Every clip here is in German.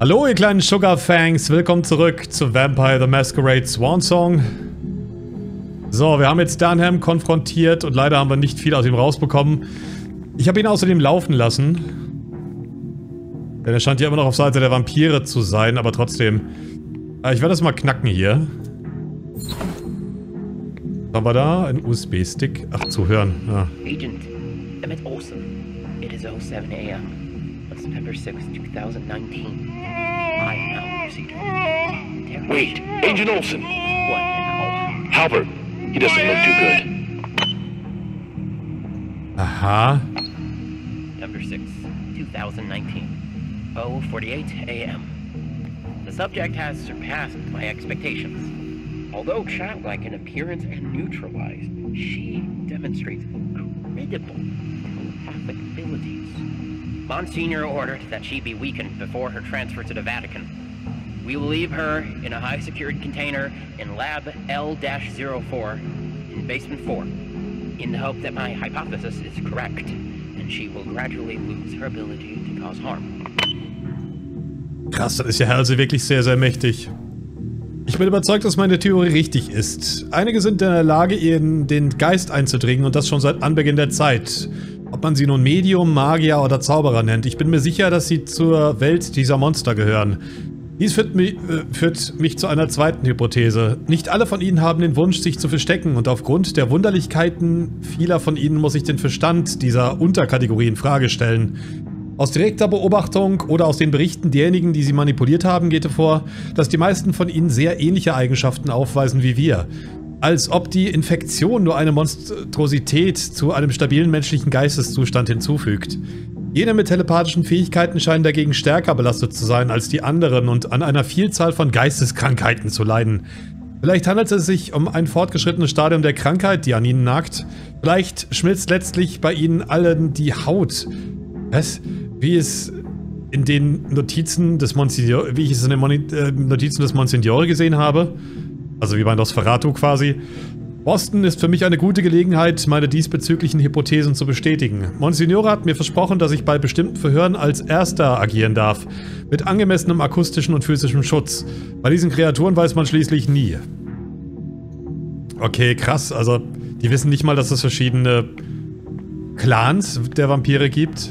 Hallo ihr kleinen Sugar Fangs, willkommen zurück zu Vampire the Masquerade Swan Song. So, wir haben jetzt Dunham konfrontiert und leider haben wir nicht viel aus ihm rausbekommen. Ich habe ihn außerdem laufen lassen. Denn er scheint ja immer noch auf Seite der Vampire zu sein, aber trotzdem. Ich werde das mal knacken hier. Was haben wir da? Ein USB-Stick. Ach, zu hören. Ja. Agent Emmett Olson. It is 07 a.m. on September 6, 2019. I am now proceeding. Wait, Agent Olson. What now? Halbert. He doesn't look too good. Uh-huh. September 6, 2019. 048 a.m. The subject has surpassed my expectations. Although childlike in appearance and neutralized, she demonstrates incredible telepathic abilities. Monsignor ordered that she be weakened before her transfer to the Vatican. We will leave her in a high secured container in Lab L-04 in Basement 4, in the hope that my hypothesis is correct, and she will gradually lose her ability to cause harm. Krass, dann ist ja Halsey wirklich sehr, sehr mächtig. Ich bin überzeugt, dass meine Theorie richtig ist. Einige sind in der Lage, in den Geist einzudringen und das schon seit Anbeginn der Zeit. Ob man sie nun Medium, Magier oder Zauberer nennt. Ich bin mir sicher, dass sie zur Welt dieser Monster gehören. Dies führt mich, äh, führt mich zu einer zweiten Hypothese. Nicht alle von ihnen haben den Wunsch, sich zu verstecken und aufgrund der Wunderlichkeiten vieler von ihnen muss ich den Verstand dieser Unterkategorie in Frage stellen. Aus direkter Beobachtung oder aus den Berichten derjenigen, die sie manipuliert haben, geht hervor, dass die meisten von ihnen sehr ähnliche Eigenschaften aufweisen wie wir. Als ob die Infektion nur eine Monstrosität zu einem stabilen menschlichen Geisteszustand hinzufügt. Jene mit telepathischen Fähigkeiten scheinen dagegen stärker belastet zu sein als die anderen und an einer Vielzahl von Geisteskrankheiten zu leiden. Vielleicht handelt es sich um ein fortgeschrittenes Stadium der Krankheit, die an ihnen nagt. Vielleicht schmilzt letztlich bei ihnen allen die Haut. Was? Wie es in den Notizen des Monsignore, wie ich es in den äh, Notizen des Monsignore gesehen habe. Also wie bei Nosferatu quasi. Boston ist für mich eine gute Gelegenheit, meine diesbezüglichen Hypothesen zu bestätigen. Monsignore hat mir versprochen, dass ich bei bestimmten Verhören als Erster agieren darf. Mit angemessenem akustischen und physischem Schutz. Bei diesen Kreaturen weiß man schließlich nie. Okay, krass. Also, die wissen nicht mal, dass es verschiedene Clans der Vampire gibt.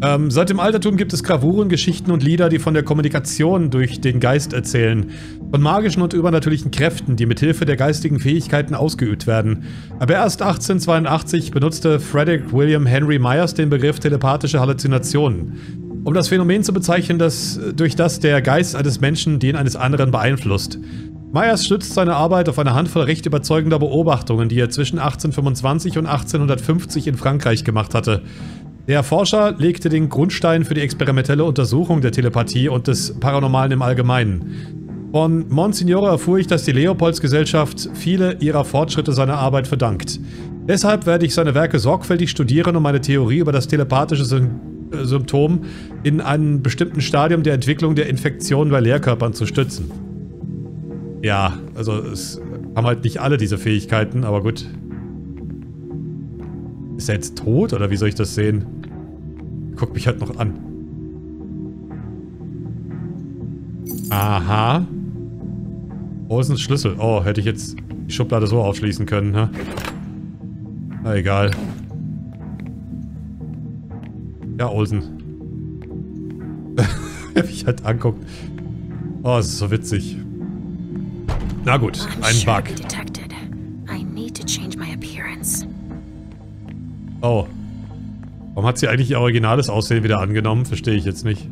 Ähm, seit dem Altertum gibt es Gravuren, Geschichten und Lieder, die von der Kommunikation durch den Geist erzählen. Von magischen und übernatürlichen Kräften, die mit Hilfe der geistigen Fähigkeiten ausgeübt werden. Aber erst 1882 benutzte Frederick William Henry Myers den Begriff telepathische Halluzinationen, um das Phänomen zu bezeichnen, das, durch das der Geist eines Menschen den eines anderen beeinflusst. Myers stützt seine Arbeit auf eine Handvoll recht überzeugender Beobachtungen, die er zwischen 1825 und 1850 in Frankreich gemacht hatte. Der Forscher legte den Grundstein für die experimentelle Untersuchung der Telepathie und des Paranormalen im Allgemeinen. Von Monsignore erfuhr ich, dass die Leopoldsgesellschaft viele ihrer Fortschritte seiner Arbeit verdankt. Deshalb werde ich seine Werke sorgfältig studieren, um meine Theorie über das telepathische Sym äh, Symptom in einem bestimmten Stadium der Entwicklung der Infektion bei Lehrkörpern zu stützen. Ja, also es haben halt nicht alle diese Fähigkeiten, aber gut. Ist er jetzt tot oder wie soll ich das sehen? Guck mich halt noch an. Aha. Wo ist ein Schlüssel? Oh, hätte ich jetzt die Schublade so aufschließen können, ne? Na egal. Ja, Olsen. Wer mich halt anguckt. Oh, es ist so witzig. Na gut, ein Bug. Oh. Warum hat sie eigentlich ihr originales Aussehen wieder angenommen? Verstehe ich jetzt nicht.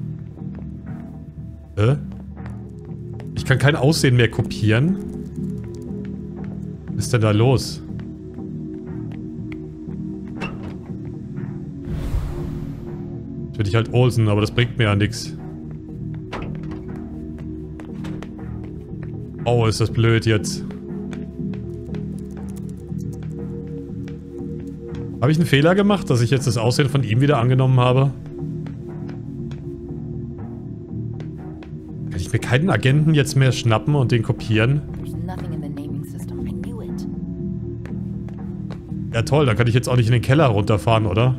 Hä? Ich kann kein Aussehen mehr kopieren? Was ist denn da los? Jetzt bin ich halt Olsen, aber das bringt mir ja nichts. Oh, ist das blöd jetzt. Habe ich einen Fehler gemacht, dass ich jetzt das Aussehen von ihm wieder angenommen habe? Kann ich mir keinen Agenten jetzt mehr schnappen und den kopieren? Ja toll, dann kann ich jetzt auch nicht in den Keller runterfahren, oder?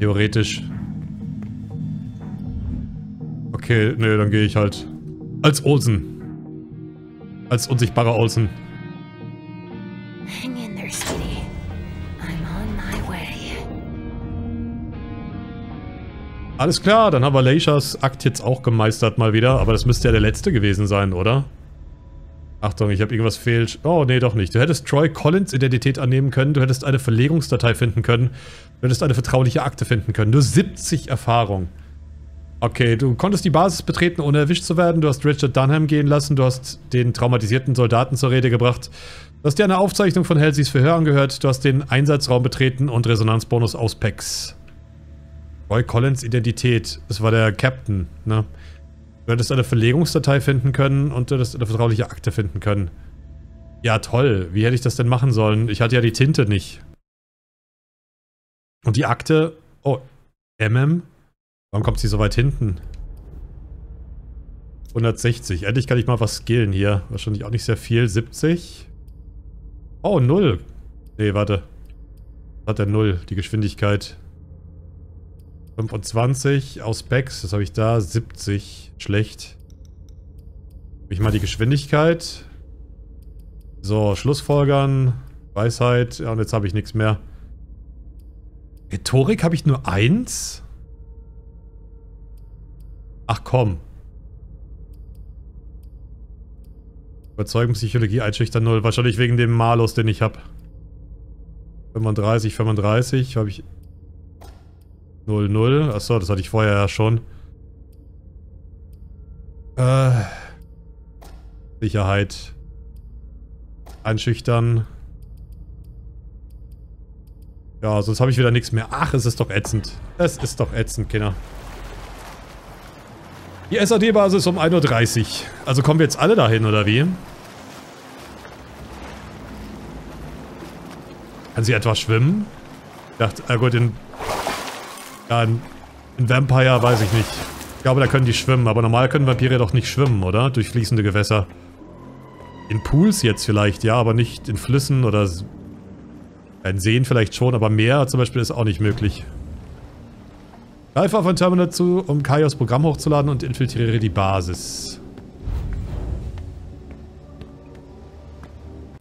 Theoretisch. Okay, nee, dann gehe ich halt. Als Olsen. Als unsichtbarer Olsen. Hang in there, sweetie. Alles klar, dann haben wir Leishas Akt jetzt auch gemeistert mal wieder. Aber das müsste ja der letzte gewesen sein, oder? Achtung, ich habe irgendwas fehlt. Oh, nee, doch nicht. Du hättest Troy Collins Identität annehmen können. Du hättest eine Verlegungsdatei finden können. Du hättest eine vertrauliche Akte finden können. Nur 70 Erfahrung. Okay, du konntest die Basis betreten, ohne erwischt zu werden. Du hast Richard Dunham gehen lassen. Du hast den traumatisierten Soldaten zur Rede gebracht. Du hast dir eine Aufzeichnung von Halseys Verhör angehört. Du hast den Einsatzraum betreten und Resonanzbonus aus PEX. Roy Collins Identität. Das war der Captain, ne? Du hättest eine Verlegungsdatei finden können und du hättest eine vertrauliche Akte finden können. Ja, toll. Wie hätte ich das denn machen sollen? Ich hatte ja die Tinte nicht. Und die Akte... Oh, MM? Warum kommt sie so weit hinten? 160. Endlich kann ich mal was skillen hier. Wahrscheinlich auch nicht sehr viel. 70. Oh, 0. Nee, warte. Was hat der 0? Die Geschwindigkeit. 25 aus Specs. Das habe ich da. 70. Schlecht. Ich mal die Geschwindigkeit. So, Schlussfolgern. Weisheit. Ja, und jetzt habe ich nichts mehr. Rhetorik habe ich nur eins? Ach komm. Überzeugung, Psychologie, Einschüchtern 0. Wahrscheinlich wegen dem Malus, den ich habe. 35, 35 habe ich... 0, 0. Achso, das hatte ich vorher ja schon. Äh... Sicherheit. Einschüchtern. Ja, sonst habe ich wieder nichts mehr. Ach, es ist doch ätzend. Es ist doch ätzend, Kinder. Die SAD-Basis um 1.30 Uhr. Also kommen wir jetzt alle dahin, oder wie? Kann sie etwa schwimmen? Ich dachte, ah gut, in... Ja, in, in Vampire weiß ich nicht. Ich glaube, da können die schwimmen, aber normal können Vampire doch nicht schwimmen, oder? Durch fließende Gewässer. In Pools jetzt vielleicht, ja, aber nicht in Flüssen oder... In Seen vielleicht schon, aber Meer zum Beispiel ist auch nicht möglich. Greife auf ein Terminal zu, um Kaios Programm hochzuladen und infiltriere die Basis.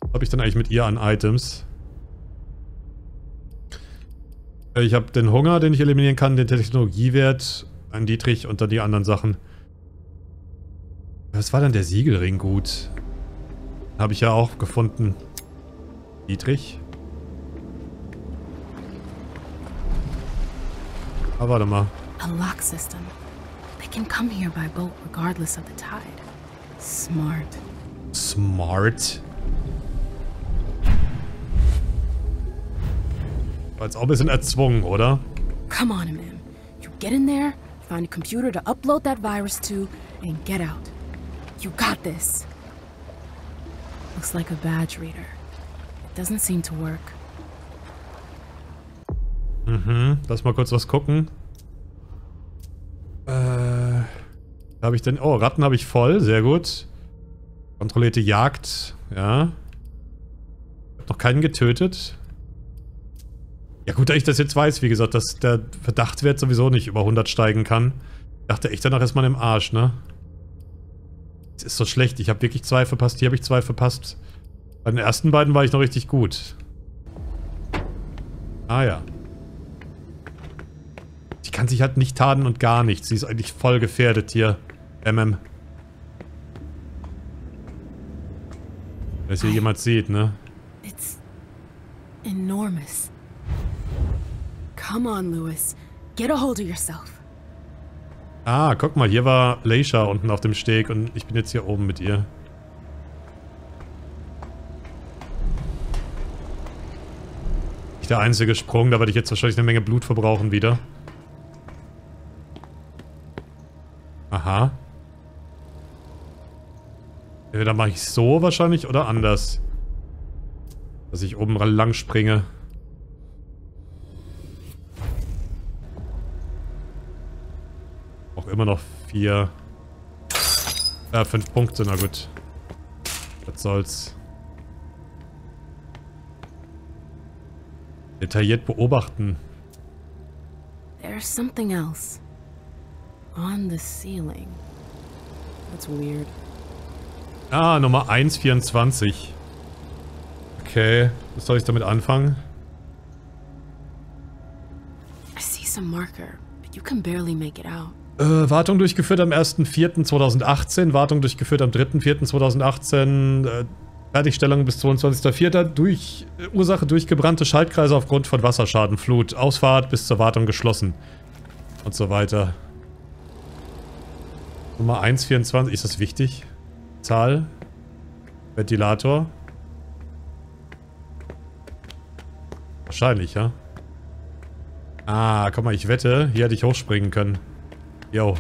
Was habe ich denn eigentlich mit ihr an Items? Äh, ich habe den Hunger, den ich eliminieren kann, den Technologiewert, einen Dietrich und dann die anderen Sachen. Was war denn der Siegelring gut? Habe ich ja auch gefunden. Dietrich? Ah, warte mal. A lock system. They can come here by boat regardless of the tide. Smart. Smart. War jetzt auch ein bisschen erzwungen, oder? Come on, man. You get in there, find a computer to upload that virus to, and get out. You got this. Looks like a badge reader. It doesn't seem to work. Mhm, lass mal kurz was gucken. Äh, habe ich denn... Oh, Ratten habe ich voll, sehr gut. Kontrollierte Jagd, ja. Habe noch keinen getötet. Ja gut, da ich das jetzt weiß, wie gesagt, dass der Verdachtwert sowieso nicht über 100 steigen kann. Ich dachte echt, danach ist man im Arsch, ne? Das ist so schlecht. Ich habe wirklich zwei verpasst. Hier habe ich zwei verpasst. Bei den ersten beiden war ich noch richtig gut. Ah ja. Die kann sich halt nicht taten und gar nichts. Sie ist eigentlich voll gefährdet hier. MM. Wenn es hier jemand sieht, ne? It's enormous. Come on, Lewis. Get a hold of yourself. Ah, guck mal, hier war Leisha unten auf dem Steg und ich bin jetzt hier oben mit ihr. Nicht der einzige Sprung, da werde ich jetzt wahrscheinlich eine Menge Blut verbrauchen wieder. Dann mache ich so wahrscheinlich oder anders. Dass ich oben lang springe. Auch immer noch vier. Ja, fünf Punkte, na gut. Was soll's. Detailliert beobachten. There's something else. on the ceiling. That's weird. Ah, Nummer 124. Okay, was soll ich damit anfangen? I see some marker, but you can barely make it out. Äh, Wartung durchgeführt am 1.4.2018, Wartung durchgeführt am 3.4.2018, äh, Fertigstellung bis 22.04. Durch, äh, Ursache durchgebrannte Schaltkreise aufgrund von Wasserschaden, Flut, Ausfahrt bis zur Wartung geschlossen und so weiter. Nummer 124, ist das wichtig? Zahl? Ventilator? Wahrscheinlich, ja. Ah, guck mal, ich wette, hier hätte ich hochspringen können. Yo.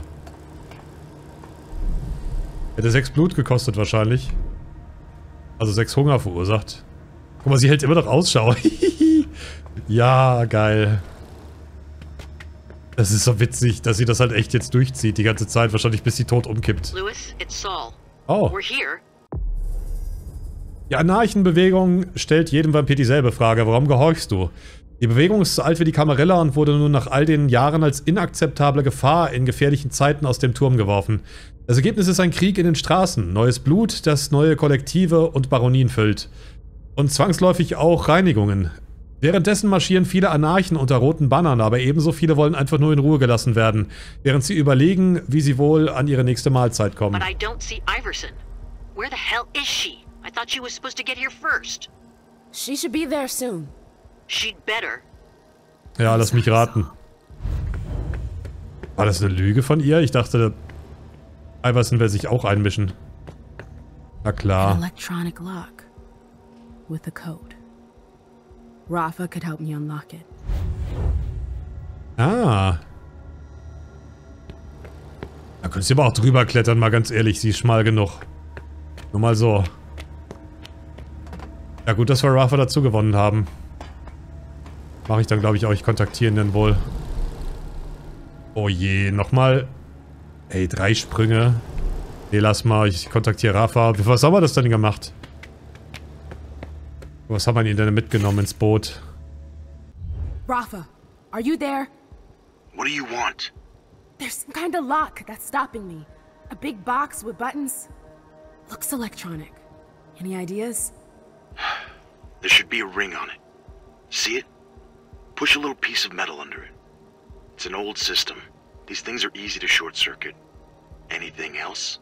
Hätte sechs Blut gekostet wahrscheinlich. Also sechs Hunger verursacht. Guck mal, sie hält immer noch Ausschau. ja, geil. Das ist so witzig, dass sie das halt echt jetzt durchzieht, die ganze Zeit, wahrscheinlich bis sie tot umkippt. Lewis, it's Saul. Oh. Die Anarchenbewegung stellt jedem Vampir dieselbe Frage. Warum gehorchst du? Die Bewegung ist so alt wie die Camarilla und wurde nun nach all den Jahren als inakzeptable Gefahr in gefährlichen Zeiten aus dem Turm geworfen. Das Ergebnis ist ein Krieg in den Straßen, neues Blut, das neue Kollektive und Baronien füllt. Und zwangsläufig auch Reinigungen. Währenddessen marschieren viele Anarchen unter roten Bannern, aber ebenso viele wollen einfach nur in Ruhe gelassen werden, während sie überlegen, wie sie wohl an ihre nächste Mahlzeit kommen. But I don't see Iverson. Where the hell is she? I thought she was supposed to get here first. She should be there soon. She'd better. Ja, lass mich raten. War das eine Lüge von ihr? Ich dachte, Iverson will sich auch einmischen. Na An klar. electronic lock. With a code. Rafa could help me unlock it. Ah. Da könntest du aber auch drüber klettern, mal ganz ehrlich. Sie ist schmal genug. Nur mal so. Ja gut, dass wir Rafa dazu gewonnen haben. Mache ich dann, glaube ich, euch kontaktieren denn wohl. Oh je, nochmal. Ey, drei Sprünge. Nee, lass mal, ich kontaktiere Rafa. Was haben wir das denn gemacht? Was haben wir ihn denn mitgenommen ins Boot? Rafa, are you there? What do you want? There's some kind of lock that's stopping me. A big box with buttons. Looks electronic. Any ideas? There should be a ring on it. See it? Push a little piece of metal under it. It's an old system. These things are easy to short circuit. Anything else?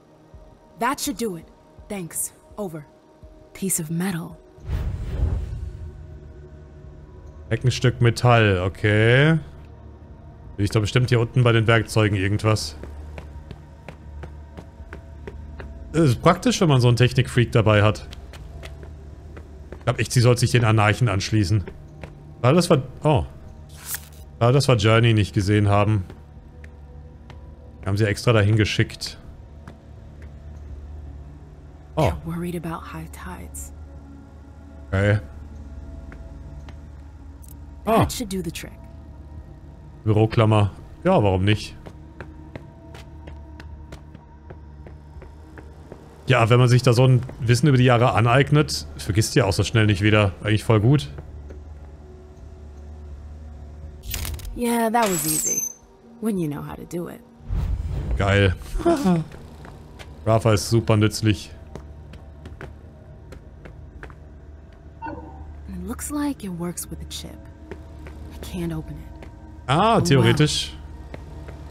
That should do it. Thanks. Over. Piece of metal. Heckenstück Metall, okay. Ich da bestimmt hier unten bei den Werkzeugen irgendwas. Das ist praktisch, wenn man so einen Technikfreak dabei hat. Ich glaube echt, sie soll sich den Anarchen anschließen. Weil das war... Oh. Weil das war Journey nicht gesehen haben. Wir haben sie extra dahin geschickt. Oh, okay. That should do the trick. Büroklammer. Ja, warum nicht? Ja, wenn man sich da so ein Wissen über die Jahre aneignet, vergisst ihr auch so schnell nicht wieder. Eigentlich voll gut. Yeah, that was easy. When you know how to do it. Geil. Rafa ist super nützlich. It looks like it works with a chip. Ah, theoretisch.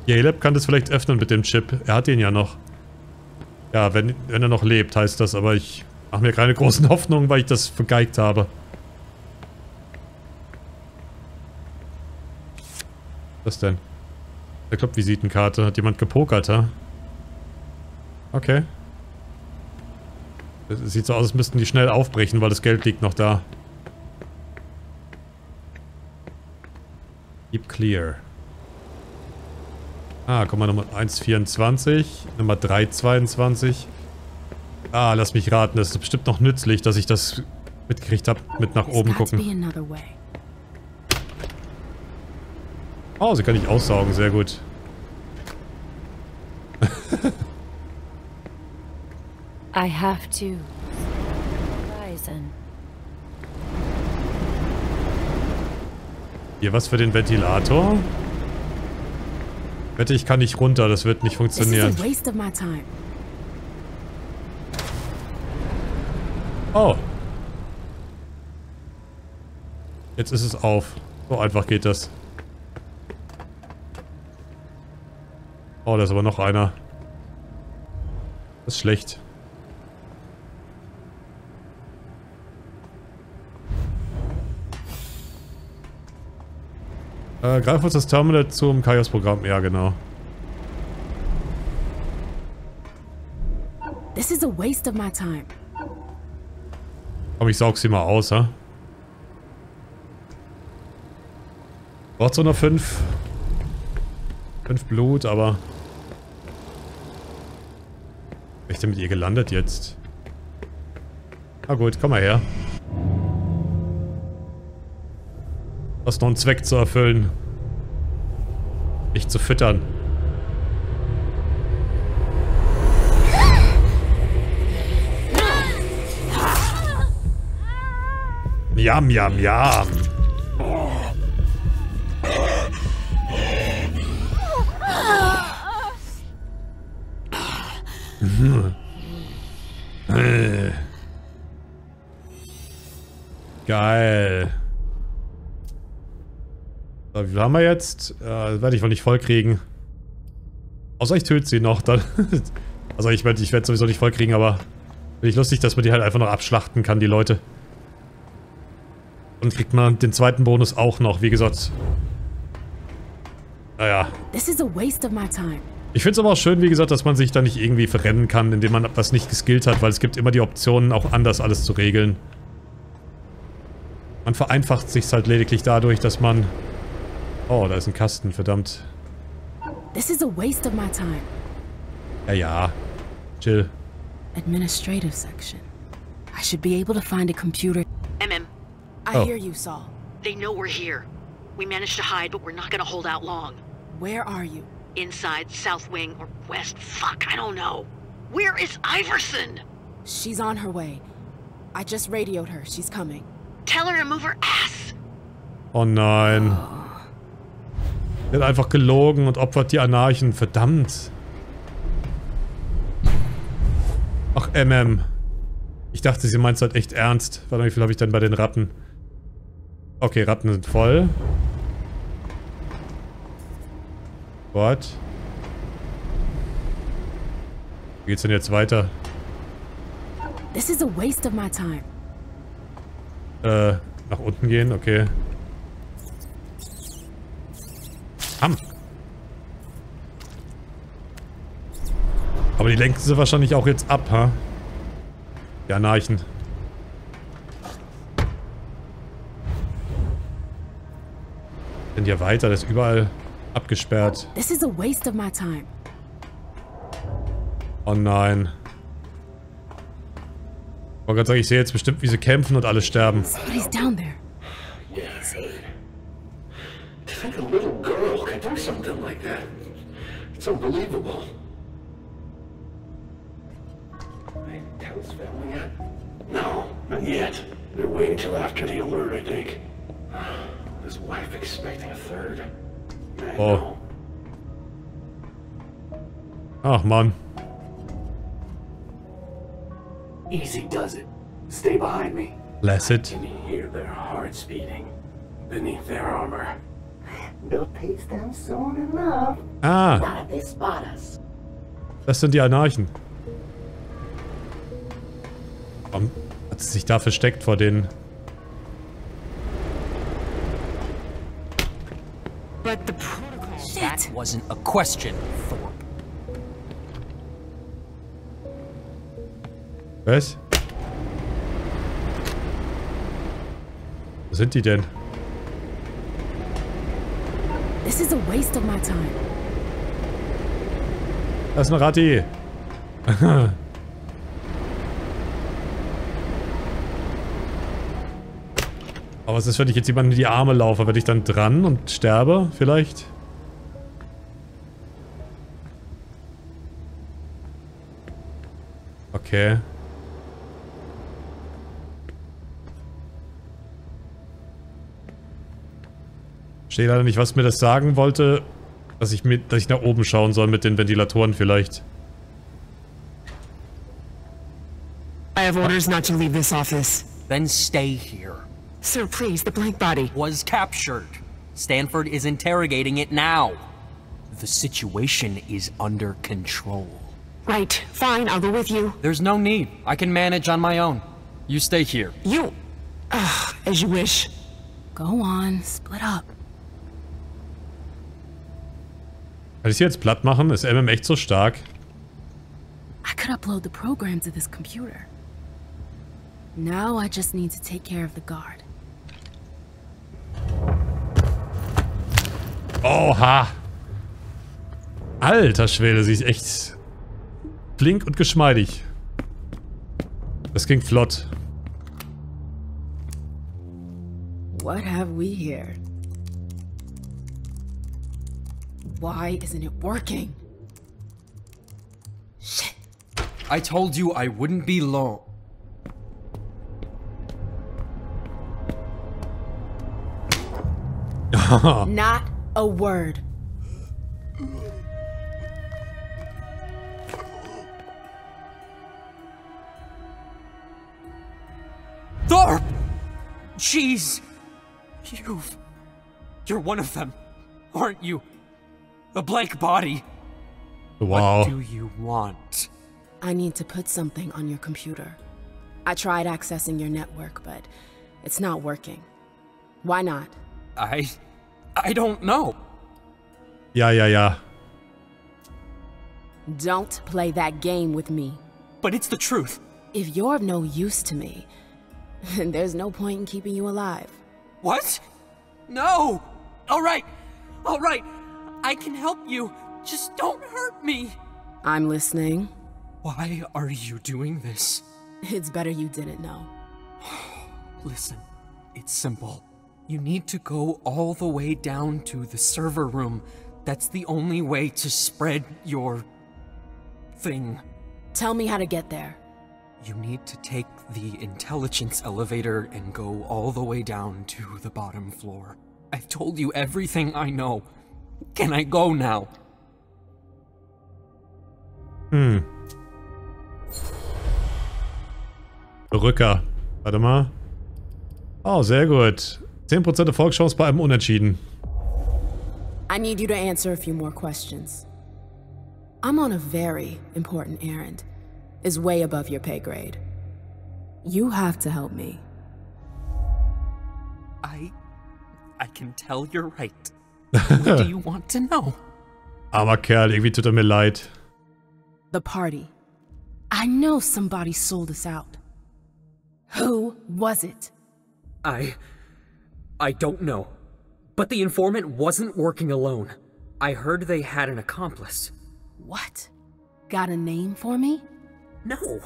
Caleb kann das vielleicht öffnen mit dem Chip. Er hat ihn ja noch. Ja, wenn, wenn er noch lebt, heißt das. Aber ich mache mir keine großen Hoffnungen, weil ich das vergeigt habe. Was denn? Der Clubvisitenkarte. Hat jemand gepokert, ha? Okay. Es sieht so aus, als müssten die schnell aufbrechen, weil das Geld liegt noch da. Keep clear. Ah, guck mal, Nummer 1,24. Nummer 3,22. Ah, lass mich raten, das ist bestimmt noch nützlich, dass ich das mitgekriegt habe, mit nach oben gucken. Oh, sie kann nicht aussaugen, sehr gut. I have to. Hier was für den Ventilator. Wette, ich kann nicht runter, das wird nicht funktionieren. Oh. Jetzt ist es auf. So einfach geht das. Oh, da ist aber noch einer. Das ist schlecht. Äh, greif uns das Terminal zum Kaios-Programm. Ja, genau. This is a waste of my time. Komm, ich saug sie mal aus, ha? Braucht so noch fünf. Fünf Blut, aber. Bin ich denn mit ihr gelandet jetzt? Na gut, komm mal her. Hast noch einen Zweck zu erfüllen. Dich zu füttern. Yam, yam. Äh. Geil. So, wie viel haben wir jetzt? Äh, werde ich wohl nicht voll kriegen. Außer ich töte sie noch, dann. also ich werde ich werd sowieso nicht voll kriegen, aber finde ich lustig, dass man die halt einfach noch abschlachten kann, die Leute. Und kriegt man den zweiten Bonus auch noch, wie gesagt. Naja. This is a waste of my time. Ich finde es aber auch schön, wie gesagt, dass man sich da nicht irgendwie verrennen kann, indem man was nicht geskillt hat, weil es gibt immer die Optionen, auch anders alles zu regeln. Man vereinfacht sich halt lediglich dadurch, dass man... Oh, da ist ein Kasten, verdammt. This is a waste of my time. Ja, ja. Chill. Administrative section. I should be able to find a computer. MM, I Oh. hear you, Saul. they know we're here. We managed to hide, but we're not gonna hold out long. Where are you? Inside, south wing, or west, fuck, I don't know. Where is Iverson? She's on her way. I just radioed her. She's coming. Tell her to move her ass. Oh nein. Er hat einfach gelogen und opfert die Anarchen. Verdammt. Ach, MM. Ich dachte, sie meint es halt echt ernst. Warte mal, wie viel habe ich denn bei den Ratten? Okay, Ratten sind voll. What? Wie geht's denn jetzt weiter? This is a waste of my time. Äh, nach unten gehen, okay. Ham. Aber die lenken sie wahrscheinlich auch jetzt ab, ha? Die Anarchen. Sind ja weiter, das ist überall abgesperrt. This is a waste of my time. Oh nein. Ich wollte gerade sagen, ich sehe jetzt bestimmt, wie sie kämpfen und alle sterben. Somebody's down there. Do something like that. It's unbelievable. Hey, tell his family yet? No, not yet. They're waiting till after the alert, I think. His wife expecting a third. I Oh. know. Oh, Ach Mann. Easy does it. Stay behind me. Lasset. Can you hear their hearts beating beneath their armor? We'll taste them soon enough. Ah, Not if they spot us. das sind die Anarchen. Warum hat sie sich da versteckt vor denen? But the protocol. Shit. That wasn't a question, Thorpe. Was? Wo sind die denn? This is a waste of my time. Da ist eine Ratti. Aber was ist, wenn ich jetzt jemanden in die Arme laufe? Werde ich dann dran und sterbe vielleicht? Okay. Stehe leider nicht, was mir das sagen wollte, Dass ich, mit, dass ich nach oben schauen soll mit den Ventilatoren vielleicht. I have orders not to leave this office. Then stay here. Sir, please, the blank body. Was captured. Stanford is interrogating it now. The situation is under control. Right, fine, I'll go with you. There's no need. I can manage on my own. You stay here. You... Ugh, as you wish. Go on, split up. Kann ich sie jetzt platt machen? Ist MM echt so stark? I could upload the program to this computer. Now I just need to take care of the guard. Oha! Alter Schwede, sie ist echt flink und geschmeidig. Das ging flott. What have we here? Why isn't it working? Shit. I told you I wouldn't be long. Not a word. Thorpe! Jeez! You've... You're one of them, aren't you? The blank body. Wow. What do you want? I need to put something on your computer. I tried accessing your network, but it's not working. Why not? I... I don't know. Yeah, yeah, yeah. Don't play that game with me. But it's the truth. If you're of no use to me, then there's no point in keeping you alive. What? No! Alright! Alright! I can help you. Just don't hurt me. I'm listening. Why are you doing this? It's better you didn't know. Listen, it's simple. You need to go all the way down to the server room. That's the only way to spread your... thing. Tell me how to get there. You need to take the intelligence elevator and go all the way down to the bottom floor. I've told you everything I know. Can I go now? Hm. Rücker. Warte mal. Oh, sehr gut. 10% Erfolgschance bei einem Unentschieden. I need you to answer a few more questions. I'm on a very important errand. Is way above your pay grade. You have to help me. I... I can tell you're right. What do you want to know? Armer Kerl, irgendwie tut er mir leid. The party. I know somebody sold us out. Who was it? I... I don't know. But the informant wasn't working alone. I heard they had an accomplice. What? Got a name for me? No.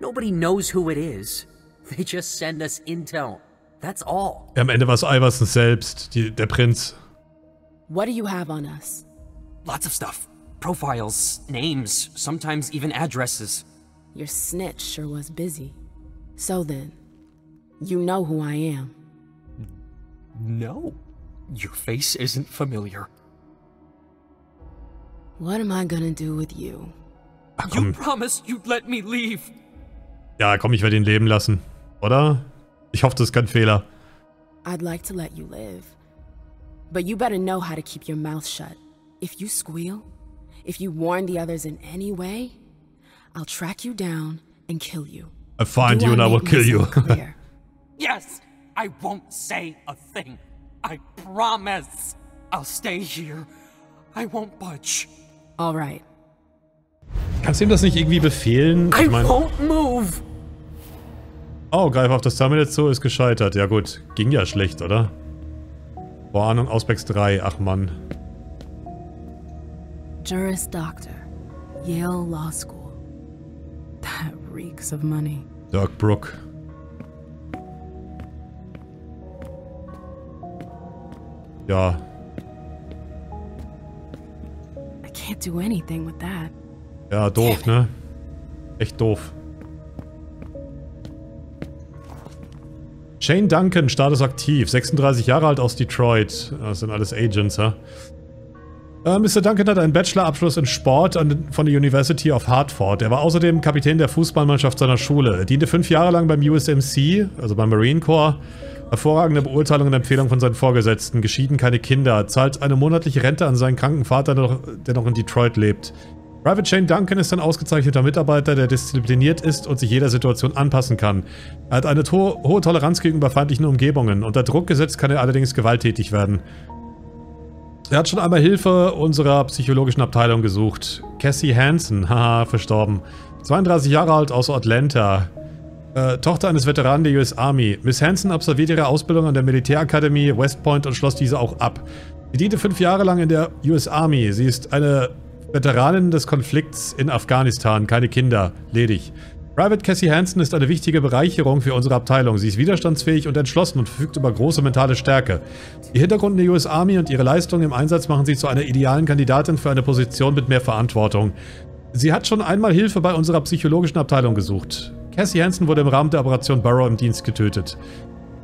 Nobody knows who it is. They just send us intel. That's all. Am Ende war es Iverson selbst, die, der Prinz. What do you have on us? Lots of stuff. Profiles, names, sometimes even addresses. Your snitch sure was busy. So then, you know who I am. No. Your face isn't familiar. What am I gonna do with you? You promised you'd let me leave. Ja, komm, ich werde ihn leben lassen. Oder? Ich hoffe, das ist kein Fehler. I'd like to let you live. But you better know how to keep your mouth shut. If you squeal, if you warn the others in any way, I'll track you down and kill you. I find Do you and I will kill you. Yes, I won't say a thing. I promise. I'll stay here. I won't budge. All right. Kannst du ihm das nicht irgendwie befehlen? I Ich mein, won't move. oh, greif auf das Terminal zu, ist gescheitert. Ja gut, ging ja schlecht, oder? Warnung, Auspex 3, ach Mann. Juris Doctor, Yale Law School. That reeks of money. Dirk Brook. Ja, I can't do anything with that. ja, doof, ne? Echt doof. Shane Duncan, Status aktiv, 36 Jahre alt aus Detroit. Das sind alles Agents, ja? Äh, Mr. Duncan hat einen Bachelorabschluss in Sport an, von der University of Hartford. Er war außerdem Kapitän der Fußballmannschaft seiner Schule. Diente fünf Jahre lang beim USMC, also beim Marine Corps. Hervorragende Beurteilung und Empfehlung von seinen Vorgesetzten. Geschieden keine Kinder. Zahlt eine monatliche Rente an seinen kranken Vater, der noch in Detroit lebt. Private Shane Duncan ist ein ausgezeichneter Mitarbeiter, der diszipliniert ist und sich jeder Situation anpassen kann. Er hat eine to hohe Toleranz gegenüber feindlichen Umgebungen. Unter Druck gesetzt kann er allerdings gewalttätig werden. Er hat schon einmal Hilfe unserer psychologischen Abteilung gesucht. Cassie Hansen, haha, verstorben. 32 Jahre alt aus Atlanta. Äh, Tochter eines Veteranen der US Army. Miss Hansen absolvierte ihre Ausbildung an der Militärakademie West Point und schloss diese auch ab. Sie diente fünf Jahre lang in der US Army. Sie ist eine Veteranin des Konflikts in Afghanistan, keine Kinder, ledig. Private Cassie Hansen ist eine wichtige Bereicherung für unsere Abteilung. Sie ist widerstandsfähig und entschlossen und verfügt über große mentale Stärke. Ihr Hintergrund in der US Army und ihre Leistungen im Einsatz machen sie zu einer idealen Kandidatin für eine Position mit mehr Verantwortung. Sie hat schon einmal Hilfe bei unserer psychologischen Abteilung gesucht. Cassie Hansen wurde im Rahmen der Operation Burrow im Dienst getötet.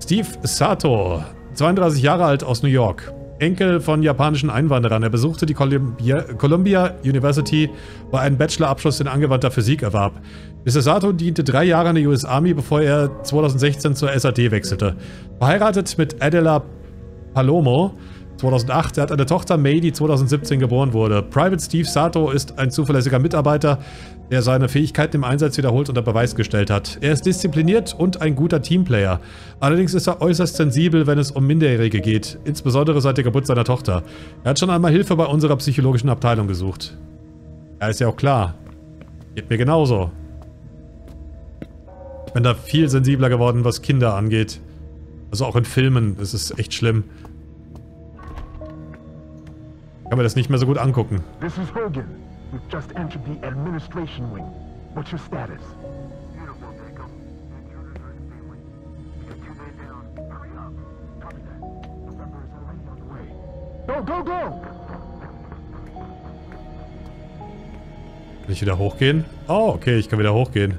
Steve Sato, 32 Jahre alt aus New York. Enkel von japanischen Einwanderern. Er besuchte die Columbia, Columbia University, wo er einen Bachelorabschluss in angewandter Physik erwarb. Mr. Sato diente drei Jahre in der US Army, bevor er 2016 zur SAD wechselte. Verheiratet mit Adela Palomo 2008. Er hat eine Tochter May, die 2017 geboren wurde. Private Steve Sato ist ein zuverlässiger Mitarbeiter, der seine Fähigkeiten im Einsatz wiederholt unter Beweis gestellt hat. Er ist diszipliniert und ein guter Teamplayer. Allerdings ist er äußerst sensibel, wenn es um Minderjährige geht, insbesondere seit der Geburt seiner Tochter. Er hat schon einmal Hilfe bei unserer psychologischen Abteilung gesucht. Ja, ist ja auch klar. Geht mir genauso. Ich bin da viel sensibler geworden, was Kinder angeht. Also auch in Filmen, das ist echt schlimm. Kann mir das nicht mehr so gut angucken. This is Hogan. We've just entered the administration wing. What's your status? Man. Go, go, go! Kann ich wieder hochgehen? Oh, okay, ich kann wieder hochgehen.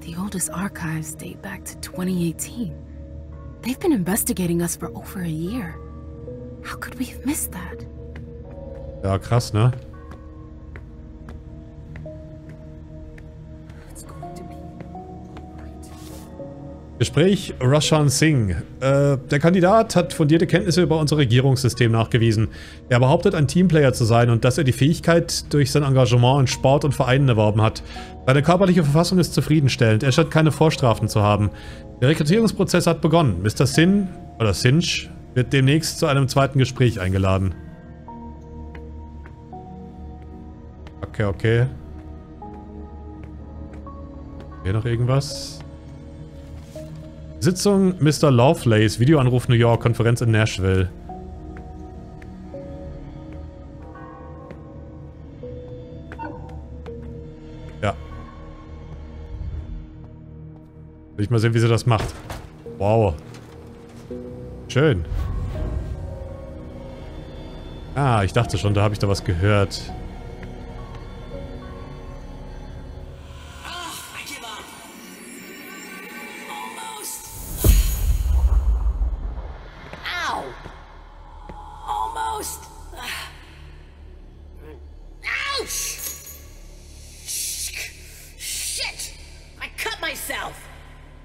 The oldest archives date back to 2018. They've been investigating us for over a year. How could we have missed that? Ja, krass, ne? Gespräch Roshan Singh. Äh, der Kandidat hat fundierte Kenntnisse über unser Regierungssystem nachgewiesen. Er behauptet, ein Teamplayer zu sein und dass er die Fähigkeit durch sein Engagement in Sport und Vereinen erworben hat. Seine körperliche Verfassung ist zufriedenstellend. Er scheint keine Vorstrafen zu haben. Der Rekrutierungsprozess hat begonnen. Mr. Sin, oder Sinch, wird demnächst zu einem zweiten Gespräch eingeladen. Okay, okay. Hier noch irgendwas? Sitzung Mr. Lovelace, Videoanruf New York, Konferenz in Nashville. Ja. Will ich mal sehen, wie sie das macht. Wow. Schön. Ah, ich dachte schon, da habe ich da was gehört. Myself.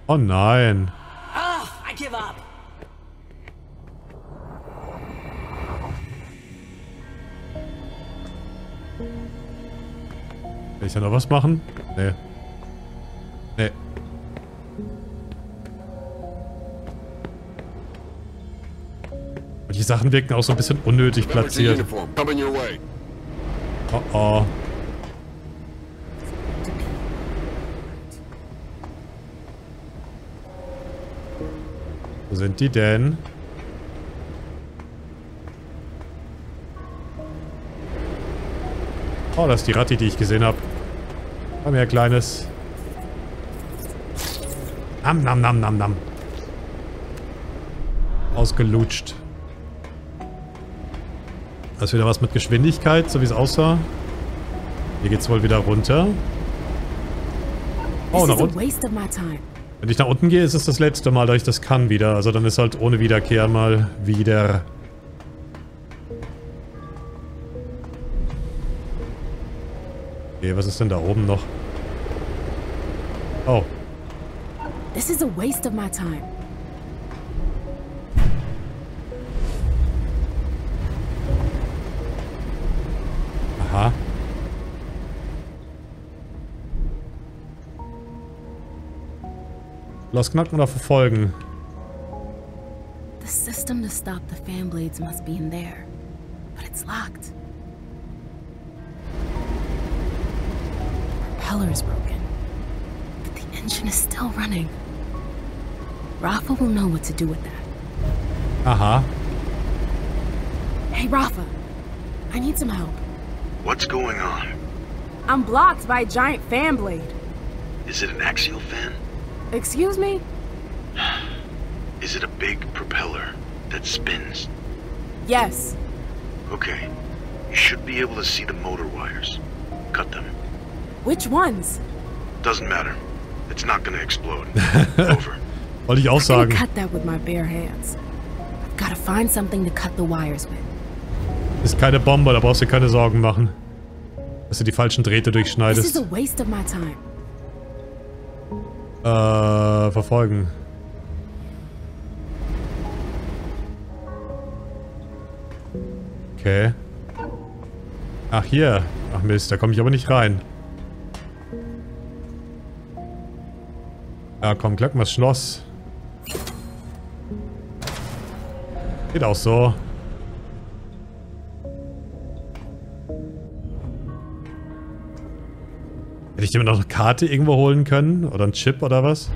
Oh nein. Ich da noch was machen? Nee. Nee. Und die Sachen wirken auch so ein bisschen unnötig platziert. Oh oh. Wo sind die denn? Oh, das ist die Ratti, die ich gesehen habe. Komm her, Kleines. Nam, nam, nam, nam, nam. Ausgelutscht. Das ist wieder was mit Geschwindigkeit, so wie es aussah. Hier geht's wohl wieder runter. Oh, nach unten. Wenn ich nach unten gehe, ist es das letzte Mal, dass ich das kann wieder. Also dann ist halt ohne Wiederkehr mal wieder. Okay, was ist denn da oben noch? Oh. This is a waste of my time. Aha. Lass knacken oder verfolgen. The system to stop the fan blades must be in there, but it's locked. Propeller is broken, but the engine is still running. Rafa will know what to do with that. Uh-huh. Hey, Rafa, I need some help. What's going on? I'm blocked by a giant fan blade. Is it an axial fan? Excuse me? Is it a big propeller that spins? Yes. Okay. You should be able to see the motor wires. Cut them. Which ones? Doesn't matter. It's not gonna explode. Over. Wollte ich auch I sagen. cut that with my bare hands. I've gotta find something to cut the wires with. Ist keine Bombe, da brauchst du dir keine Sorgen machen. Dass du die falschen Drähte This is durchschneidest. a waste of my time. Äh, verfolgen. Okay. Ach, hier. Ach Mist, da komme ich aber nicht rein. Ja, komm, klack mal das Schloss. Geht auch so. Hätte ich mir noch eine Karte irgendwo holen können? Oder ein Chip oder was?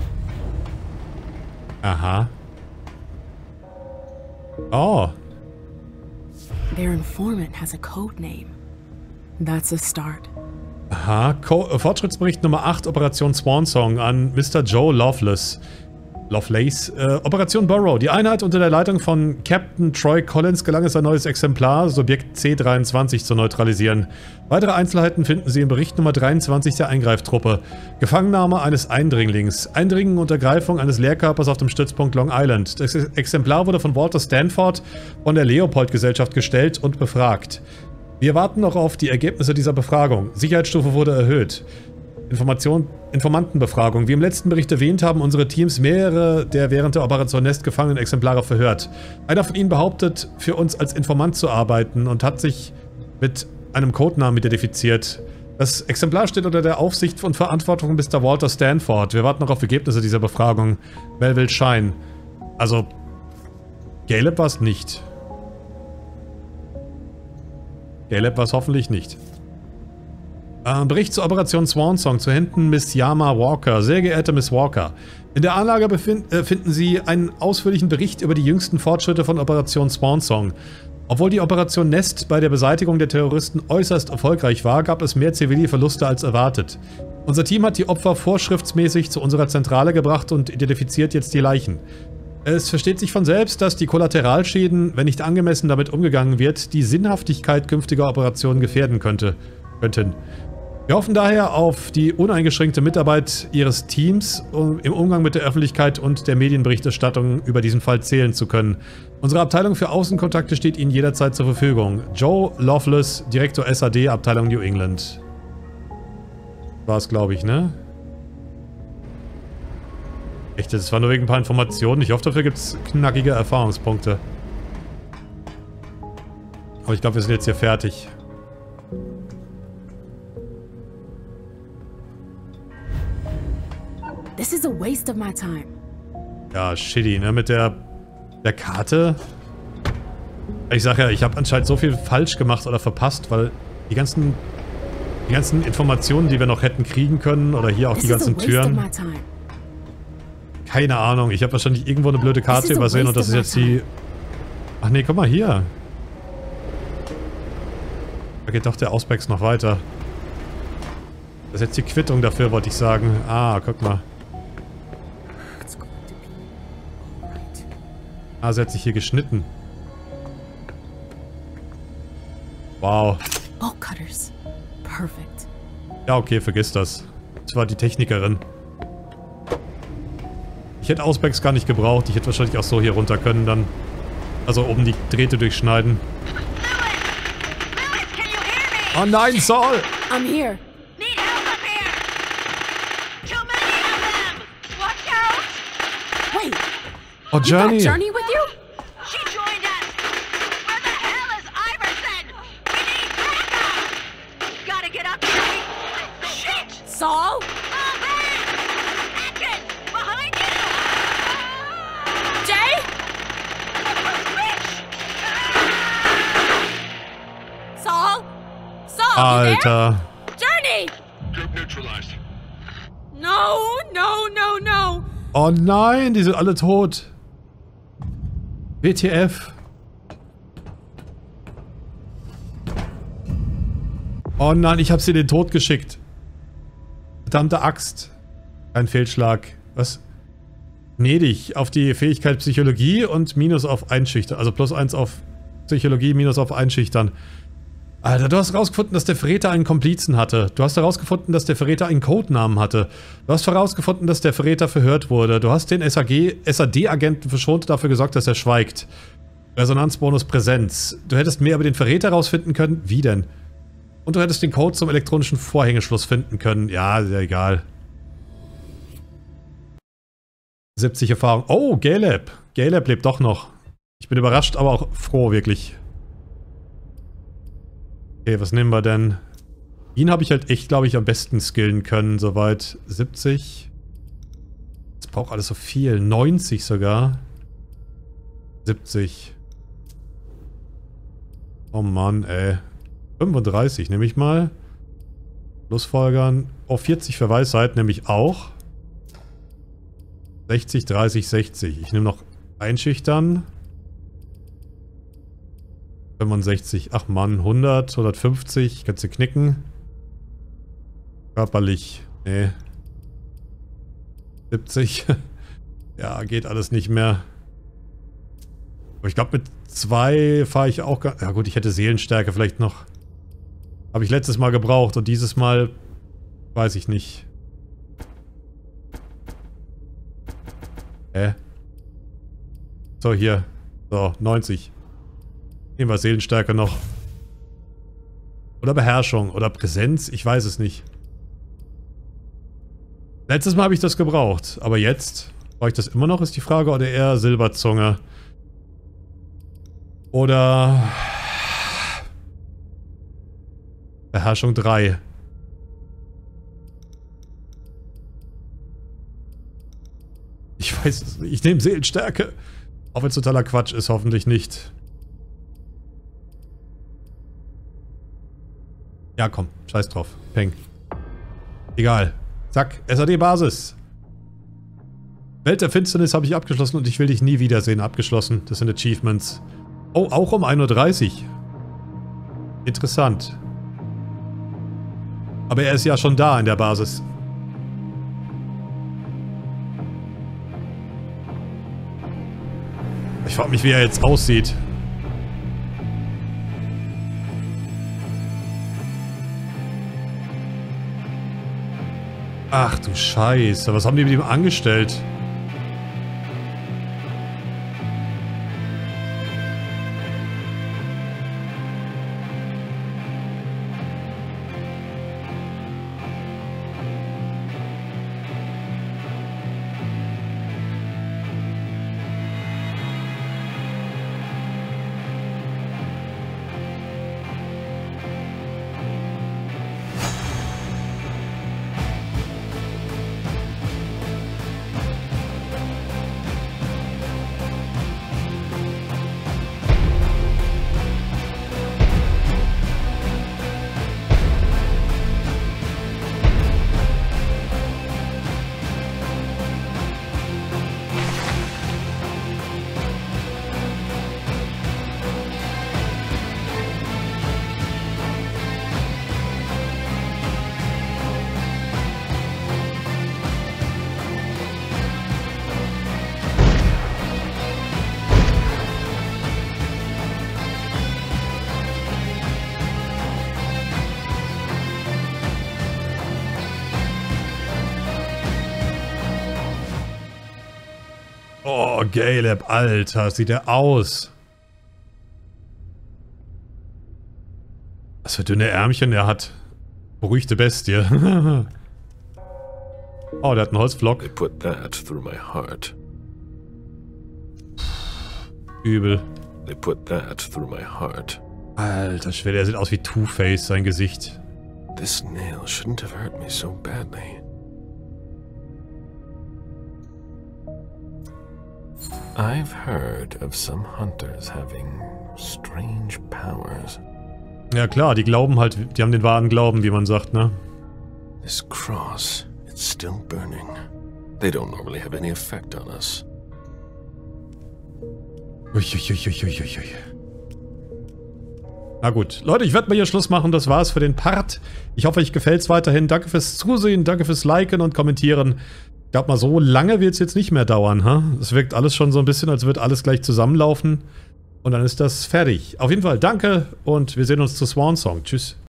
Aha. Oh. Their informant has a code name. That's a start. Aha. Co äh, Fortschrittsbericht Nummer 8, Operation Swan Song an Mr. Joe Loveless. Lovelace. Äh, Operation Burrow. Die Einheit unter der Leitung von Captain Troy Collins gelang es, ein neues Exemplar, Subjekt C23, zu neutralisieren. Weitere Einzelheiten finden Sie im Bericht Nummer 23 der Eingreiftruppe. Gefangennahme eines Eindringlings. Eindringen und Ergreifung eines Leerkörpers auf dem Stützpunkt Long Island. Das Exemplar wurde von Walter Stanford von der Leopold-Gesellschaft gestellt und befragt. Wir warten noch auf die Ergebnisse dieser Befragung. Sicherheitsstufe wurde erhöht. Information, Informantenbefragung. Wie im letzten Bericht erwähnt, haben unsere Teams mehrere der während der Operation Nest gefangenen Exemplare verhört. Einer von ihnen behauptet, für uns als Informant zu arbeiten und hat sich mit einem Codenamen identifiziert. Das Exemplar steht unter der Aufsicht und Verantwortung Mr. Walter Stanford. Wir warten noch auf Ergebnisse dieser Befragung. Melville Shine. Also, Caleb war es nicht. Caleb war es hoffentlich nicht. Äh, Bericht zur Operation Swan Song zu Händen Miss Yama Walker. Sehr geehrte Miss Walker, in der Anlage äh, finden Sie einen ausführlichen Bericht über die jüngsten Fortschritte von Operation Swan Song. Obwohl die Operation Nest bei der Beseitigung der Terroristen äußerst erfolgreich war, gab es mehr zivile Verluste als erwartet. Unser Team hat die Opfer vorschriftsmäßig zu unserer Zentrale gebracht und identifiziert jetzt die Leichen. Es versteht sich von selbst, dass die Kollateralschäden, wenn nicht angemessen damit umgegangen wird, die Sinnhaftigkeit künftiger Operationen gefährden könnte, könnten. Wir hoffen daher auf die uneingeschränkte Mitarbeit Ihres Teams, um im Umgang mit der Öffentlichkeit und der Medienberichterstattung über diesen Fall zählen zu können. Unsere Abteilung für Außenkontakte steht Ihnen jederzeit zur Verfügung. Joe Loveless, Direktor SAD, Abteilung New England. War es, glaube ich, ne? Echt, das war nur wegen ein paar Informationen. Ich hoffe, dafür gibt es knackige Erfahrungspunkte. Aber ich glaube, wir sind jetzt hier fertig. This is a waste of my time. Ja, shitty, ne? Mit der, der Karte. Ich sag ja, ich habe anscheinend so viel falsch gemacht oder verpasst, weil die ganzen, die ganzen Informationen, die wir noch hätten kriegen können, oder hier auch This die ganzen Türen. Keine Ahnung, ich habe wahrscheinlich irgendwo eine blöde Karte übersehen und das ist jetzt die... Ach nee, guck mal hier. Da geht doch der Auspex noch weiter. Das ist jetzt die Quittung dafür, wollte ich sagen. Ah, guck mal. Ah, sie hat sich hier geschnitten. Wow. Ja, okay, vergiss das. Das war die Technikerin. Ich hätte Ausbacks gar nicht gebraucht. Ich hätte wahrscheinlich auch so hier runter können dann. Also oben die Drähte durchschneiden. Oh nein, Saul! I'm here. Oh, Journey Alter. Journey! No, no, no, no. Oh nein, die sind alle tot. WTF. Oh nein, ich hab sie in den Tod geschickt. Verdammte Axt. Ein Fehlschlag. Was? Gnädig auf die Fähigkeit Psychologie und Minus auf Einschüchtern. Also plus eins auf Psychologie, Minus auf Einschüchtern. Alter, du hast herausgefunden, dass der Verräter einen Komplizen hatte. Du hast herausgefunden, dass der Verräter einen Codenamen hatte. Du hast herausgefunden, dass der Verräter verhört wurde. Du hast den SAD-Agenten verschont dafür gesorgt, dass er schweigt. Resonanzbonus Präsenz. Du hättest mehr über den Verräter herausfinden können. Wie denn? Und du hättest den Code zum elektronischen Vorhängeschluss finden können. Ja, ja egal. 70 Erfahrung. Oh, Galeb. Galeb lebt doch noch. Ich bin überrascht, aber auch froh, wirklich. Okay, was nehmen wir denn? Ihn habe ich halt echt, glaube ich, am besten skillen können, soweit. 70. Das braucht alles so viel. 90 sogar. 70. Oh Mann, ey. 35 nehme ich mal. Schlussfolgern. Oh, 40 für Weisheit nehme ich auch. 60, 30, 60. Ich nehme noch einschüchtern. 65. Ach Mann, 100, 150. Kannst du knicken. Körperlich. Nee. 70. ja, geht alles nicht mehr. Aber ich glaube, mit zwei fahre ich auch gar... Ja gut, ich hätte Seelenstärke vielleicht noch. Habe ich letztes Mal gebraucht und dieses Mal weiß ich nicht. Hä? So, hier. So, 90. Nehmen wir Seelenstärke noch. Oder Beherrschung. Oder Präsenz. Ich weiß es nicht. Letztes Mal habe ich das gebraucht. Aber jetzt... Brauche ich das immer noch, ist die Frage. Oder eher Silberzunge. Oder... Beherrschung 3. Ich weiß es nicht. Ich nehme Seelenstärke. Auch wenn es totaler Quatsch ist, hoffentlich nicht. Ja, komm. Scheiß drauf. Peng. Egal. Zack. SAD-Basis. Welt der Finsternis habe ich abgeschlossen und ich will dich nie wiedersehen. Abgeschlossen. Das sind Achievements. Oh, auch um 1.30 Uhr. Interessant. Aber er ist ja schon da in der Basis. Ich frage mich, wie er jetzt aussieht. Ach du Scheiße, was haben die mit ihm angestellt? Oh, Caleb, Alter, sieht er aus. Was für dünne Ärmchen er hat. Beruhigte Bestie. oh, der hat einen Holzblock. They put that through my heart. Übel. They put that through my heart. Alter Schwede, er sieht aus wie Two-Face, sein Gesicht. This nail shouldn't have hurt me so badly. I've heard of some hunters having strange powers. Ja klar, die glauben halt, die haben den wahren Glauben, wie man sagt, ne? This cross, it's still burning. They don't normally have any effect on us. Uiuiuiuiui. Na gut, Leute, ich werde mal hier Schluss machen. Das war's für den Part. Ich hoffe, euch gefällt's weiterhin. Danke fürs Zusehen, danke fürs Liken und Kommentieren. Ich glaube mal, so lange wird's jetzt nicht mehr dauern, ha? Es wirkt alles schon so ein bisschen, als würde alles gleich zusammenlaufen. Und dann ist das fertig. Auf jeden Fall danke und wir sehen uns zu Swan Song. Tschüss.